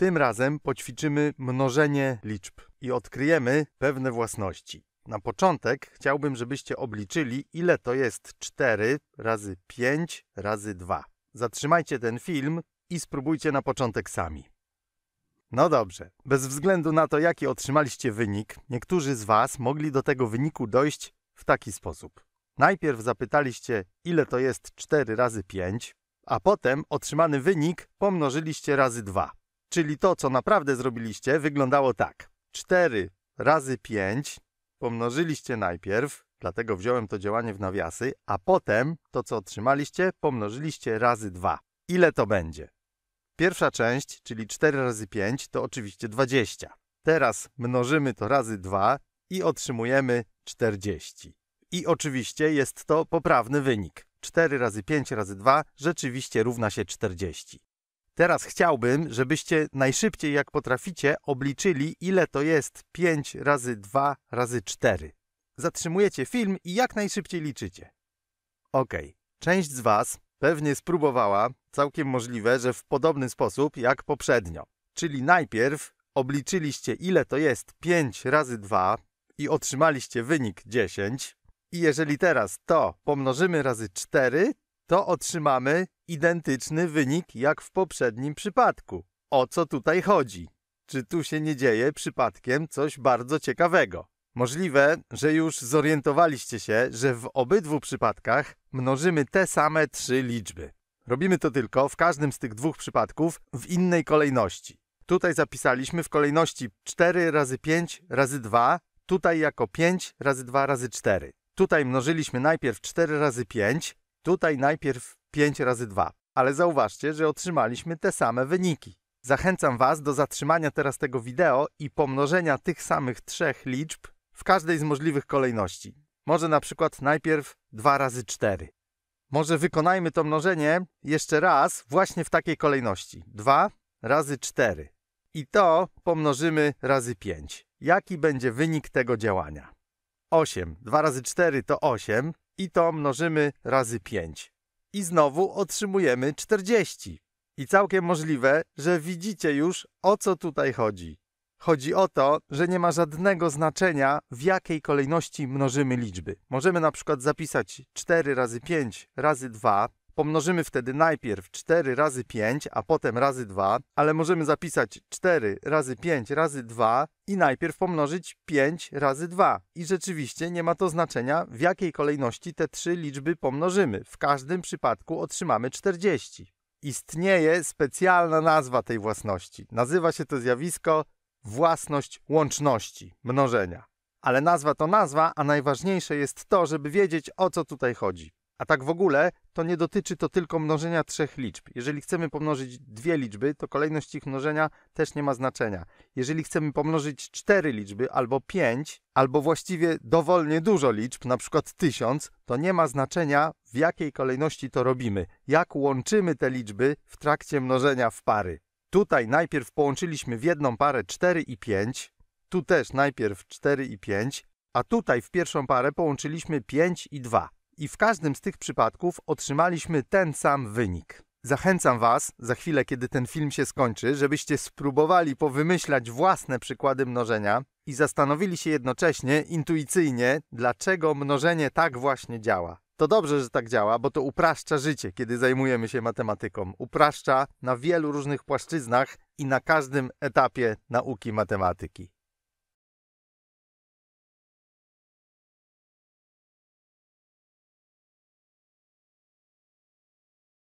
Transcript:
Tym razem poćwiczymy mnożenie liczb i odkryjemy pewne własności. Na początek chciałbym, żebyście obliczyli, ile to jest 4 razy 5 razy 2. Zatrzymajcie ten film i spróbujcie na początek sami. No dobrze, bez względu na to, jaki otrzymaliście wynik, niektórzy z Was mogli do tego wyniku dojść w taki sposób. Najpierw zapytaliście, ile to jest 4 razy 5, a potem otrzymany wynik pomnożyliście razy 2. Czyli to, co naprawdę zrobiliście, wyglądało tak. 4 razy 5 pomnożyliście najpierw, dlatego wziąłem to działanie w nawiasy, a potem to, co otrzymaliście, pomnożyliście razy 2. Ile to będzie? Pierwsza część, czyli 4 razy 5, to oczywiście 20. Teraz mnożymy to razy 2 i otrzymujemy 40. I oczywiście jest to poprawny wynik. 4 razy 5 razy 2 rzeczywiście równa się 40. Teraz chciałbym, żebyście najszybciej jak potraficie obliczyli, ile to jest 5 razy 2 razy 4. Zatrzymujecie film i jak najszybciej liczycie. Ok, część z Was pewnie spróbowała, całkiem możliwe, że w podobny sposób jak poprzednio. Czyli najpierw obliczyliście, ile to jest 5 razy 2 i otrzymaliście wynik 10. I jeżeli teraz to pomnożymy razy 4, to otrzymamy identyczny wynik jak w poprzednim przypadku. O co tutaj chodzi? Czy tu się nie dzieje przypadkiem coś bardzo ciekawego? Możliwe, że już zorientowaliście się, że w obydwu przypadkach mnożymy te same trzy liczby. Robimy to tylko w każdym z tych dwóch przypadków w innej kolejności. Tutaj zapisaliśmy w kolejności 4 razy 5 razy 2, tutaj jako 5 razy 2 razy 4. Tutaj mnożyliśmy najpierw 4 razy 5, tutaj najpierw 5 razy 2. Ale zauważcie, że otrzymaliśmy te same wyniki. Zachęcam Was do zatrzymania teraz tego wideo i pomnożenia tych samych trzech liczb w każdej z możliwych kolejności. Może na przykład najpierw 2 razy 4. Może wykonajmy to mnożenie jeszcze raz właśnie w takiej kolejności. 2 razy 4. I to pomnożymy razy 5. Jaki będzie wynik tego działania? 8. 2 razy 4 to 8 i to mnożymy razy 5. I znowu otrzymujemy 40. I całkiem możliwe, że widzicie już o co tutaj chodzi. Chodzi o to, że nie ma żadnego znaczenia, w jakiej kolejności mnożymy liczby. Możemy na przykład zapisać 4 razy 5 razy 2, pomnożymy wtedy najpierw 4 razy 5, a potem razy 2, ale możemy zapisać 4 razy 5 razy 2 i najpierw pomnożyć 5 razy 2. I rzeczywiście nie ma to znaczenia, w jakiej kolejności te trzy liczby pomnożymy. W każdym przypadku otrzymamy 40. Istnieje specjalna nazwa tej własności. Nazywa się to zjawisko własność łączności, mnożenia. Ale nazwa to nazwa, a najważniejsze jest to, żeby wiedzieć o co tutaj chodzi. A tak w ogóle to nie dotyczy to tylko mnożenia trzech liczb. Jeżeli chcemy pomnożyć dwie liczby, to kolejność ich mnożenia też nie ma znaczenia. Jeżeli chcemy pomnożyć cztery liczby, albo pięć, albo właściwie dowolnie dużo liczb, na przykład tysiąc, to nie ma znaczenia w jakiej kolejności to robimy. Jak łączymy te liczby w trakcie mnożenia w pary. Tutaj najpierw połączyliśmy w jedną parę 4 i 5, tu też najpierw 4 i 5, a tutaj w pierwszą parę połączyliśmy 5 i 2. I w każdym z tych przypadków otrzymaliśmy ten sam wynik. Zachęcam Was, za chwilę, kiedy ten film się skończy, żebyście spróbowali powymyślać własne przykłady mnożenia i zastanowili się jednocześnie, intuicyjnie, dlaczego mnożenie tak właśnie działa. To dobrze, że tak działa, bo to upraszcza życie, kiedy zajmujemy się matematyką. Upraszcza na wielu różnych płaszczyznach i na każdym etapie nauki matematyki.